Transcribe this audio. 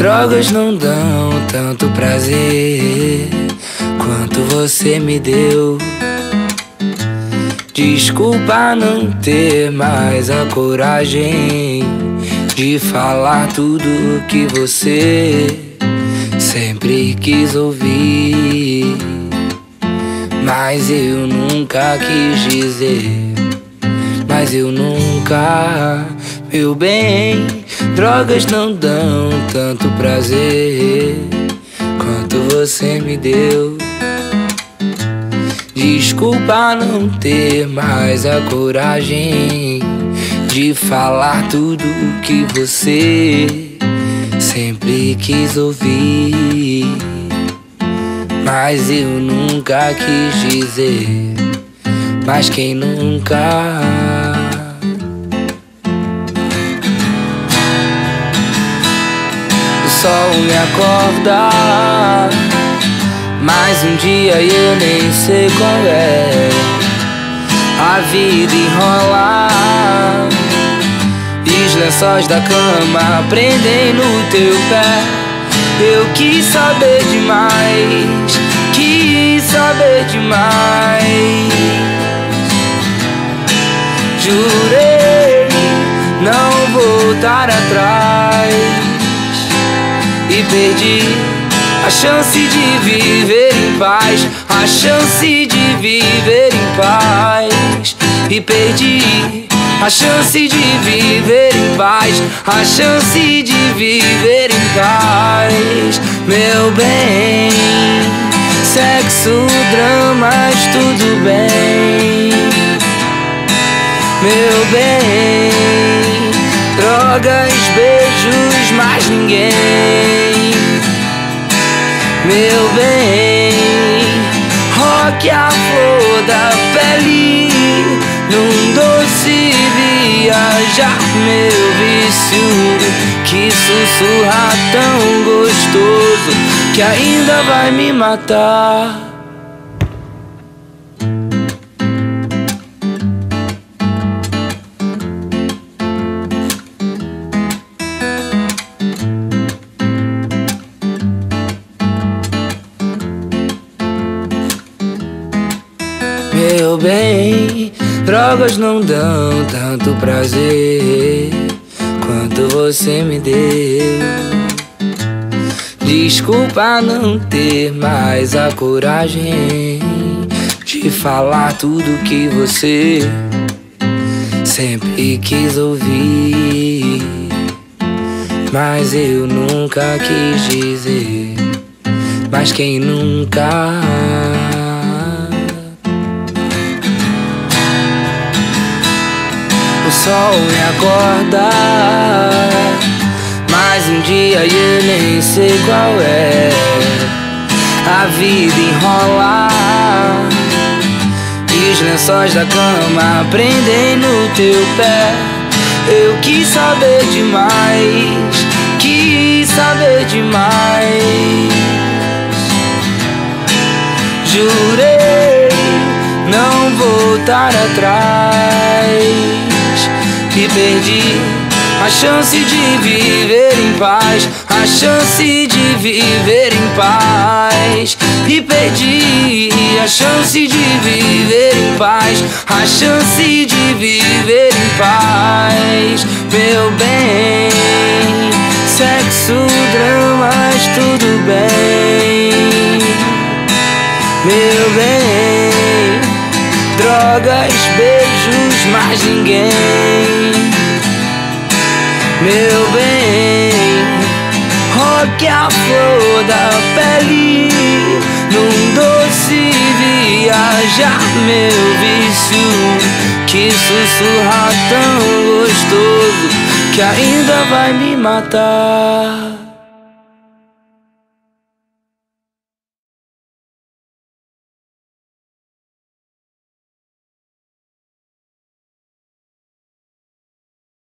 Drogas não dão tanto prazer quanto você me deu. Desculpa não ter mais a coragem de falar tudo que você sempre quis ouvir. Mas eu nunca quis dizer, mas eu nunca, meu bem, drogas não dão tanto prazer quanto você me deu. Desculpa não ter mais a coragem de falar tudo o que você sempre quis ouvir. Mas eu nunca quis dizer, mas quem nunca. Sol me acorda. Mais um dia e eu nem sei qual é. A vida enrola. E os lençóis da cama prendem no teu pé. Eu quis saber demais Quis saber demais. Jurei não voltar atrás E perdi a chance de viver em paz, a chance de viver em paz. E perdi a chance de viver em paz, a chance de viver em paz. Meu bem, sexo, dramas, tudo bem. Meu bem, drogas, beijos, mais ninguém meu bem. Rock a flor da pele, num doce viajar, meu vício. Que sussurra tão gostoso que ainda vai me matar. Meu bem, drogas não dão tanto prazer quanto você me deu. Desculpa não ter mais a coragem de falar tudo que você sempre quis ouvir. Mas eu nunca quis dizer. Mas quem nunca sol me acorda. Mais um dia e eu nem sei qual é. A vida enrola. E os lençóis da cama prendem no teu pé. Eu quis saber demais Quis saber demais. Jurei não voltar atrás e perdi a chance de viver em paz, a chance de viver em paz. E perdi a chance de viver em paz, a chance de viver em paz. Meu bem, sexo, dramas, tudo bem. Meu bem, drogas, beijos, mais ninguém meu bem. Rock a flor da pele, num doce viajar, meu vício. Que sussurra tão gostoso que ainda vai me matar.